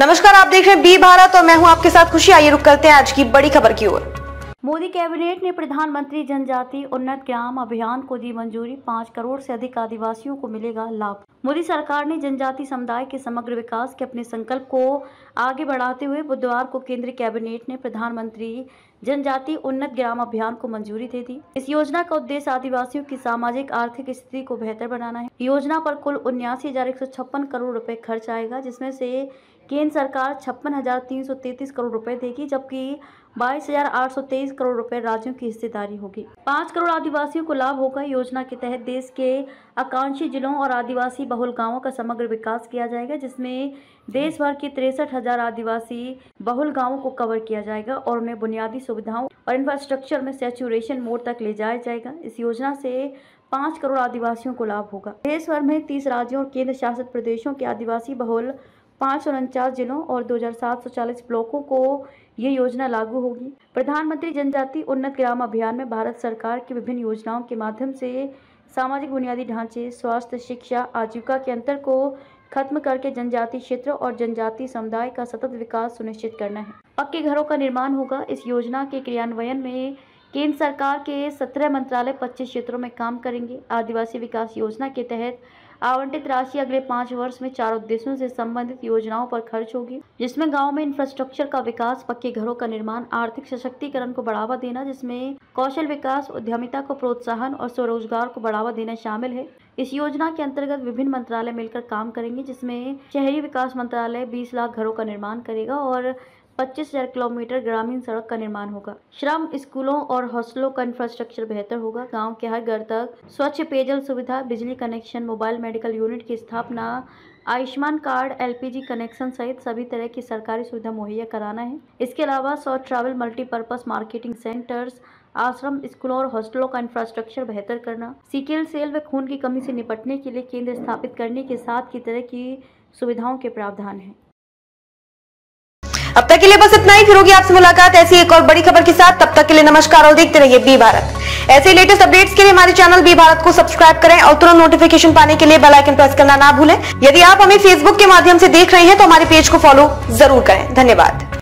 नमस्कार, आप देख रहे हैं बी भारत और मैं हूँ आपके साथ खुशी। आइए रुक करते हैं आज की बड़ी खबर की ओर। मोदी कैबिनेट ने प्रधानमंत्री जनजाति उन्नत ग्राम अभियान को दी मंजूरी। पाँच करोड़ से अधिक आदिवासियों को मिलेगा लाभ। मोदी सरकार ने जनजाति समुदाय के समग्र विकास के अपने संकल्प को आगे बढ़ाते हुए बुधवार को केंद्रीय कैबिनेट ने प्रधानमंत्री जनजाति उन्नत ग्राम अभियान को मंजूरी दे दी। इस योजना का उद्देश्य आदिवासियों की सामाजिक, आर्थिक स्थिति को बेहतर बनाना है। योजना पर कुल उन्यासी करोड़ रुपए खर्च आएगा, जिसमें से केंद्र सरकार छप्पन हज़ार तीन सौ तैतीस करोड़ रुपए देगी, जबकि बाईस हज़ार आठ सौ तेईस करोड़ रुपए राज्यों की हिस्सेदारी होगी। पाँच करोड़ आदिवासियों को लाभ होगा योजना के तहत देश के आकांक्षी जिलों और आदिवासी बहुल गाँवों का समग्र विकास किया जाएगा, जिसमें देश भर के तिरसठ हज़ार आदिवासी बहुल गाँवों को कवर किया जाएगा और उन्हें बुनियादी सुविधाओं और इंफ्रास्ट्रक्चर में सेचुरेशन मोड तक ले जाया जाएगा। इस योजना से पाँच करोड़ आदिवासियों को लाभ होगा। देश भर में तीस राज्यों और केंद्र शासित प्रदेशों के आदिवासी बहुल पाँच सौ उनचास जिलों और दो हज़ार सात सौ चालीस ब्लॉकों को ये योजना लागू होगी। प्रधानमंत्री जनजाति उन्नत ग्राम अभियान में भारत सरकार की विभिन्न योजनाओं के माध्यम से सामाजिक बुनियादी ढांचे, स्वास्थ्य, शिक्षा, आजीविका के अंतर को खत्म करके जनजाति क्षेत्र और जनजाति समुदाय का सतत विकास सुनिश्चित करना है। पक्के घरों का निर्माण होगा। इस योजना के क्रियान्वयन में केंद्र सरकार के सत्रह मंत्रालय पच्चीस क्षेत्रों में काम करेंगे। आदिवासी विकास योजना के तहत आवंटित राशि अगले पाँच वर्ष में चार उद्देश्यों से संबंधित योजनाओं पर खर्च होगी, जिसमें गाँव में इंफ्रास्ट्रक्चर का विकास, पक्के घरों का निर्माण, आर्थिक सशक्तिकरण को बढ़ावा देना, जिसमें कौशल विकास, उद्यमिता को प्रोत्साहन और स्वरोजगार को बढ़ावा देना शामिल है। इस योजना के अंतर्गत विभिन्न मंत्रालय मिलकर काम करेंगे, जिसमें शहरी विकास मंत्रालय 20 लाख घरों का निर्माण करेगा और पच्चीस हज़ार किलोमीटर ग्रामीण सड़क का निर्माण होगा। श्रम स्कूलों और हॉस्टलों का इंफ्रास्ट्रक्चर बेहतर होगा। गाँव के हर घर तक स्वच्छ पेयजल सुविधा, बिजली कनेक्शन मोबाइल मेडिकल यूनिट की स्थापना, आयुष्मान कार्ड एलपीजी कनेक्शन सहित सभी तरह की सरकारी सुविधा मुहैया कराना है। इसके अलावा सौ ट्रैवल मल्टीपर्पज मार्केटिंग सेंटर्स आश्रम स्कूलों और हॉस्टलों का इंफ्रास्ट्रक्चर बेहतर करना, सीकेल सेल व खून की कमी से निपटने के लिए केंद्र स्थापित करने के साथ की तरह की सुविधाओं के प्रावधान है। अब तक के लिए बस इतना ही। फिर होगी आपसे मुलाकात। ऐसी एक और बड़ी खबर के साथ। तब तक के लिए नमस्कार और देखते रहिए बी भारत। ऐसे लेटेस्ट अपडेट्स के लिए हमारे चैनल बी भारत को सब्सक्राइब करें और तुरंत नोटिफिकेशन पाने के लिए बेलाइकन प्रेस करना ना भूलें। यदि आप हमें फेसबुक के माध्यम से देख रहे हैं तो हमारे पेज को फॉलो ज़रूर करें। धन्यवाद।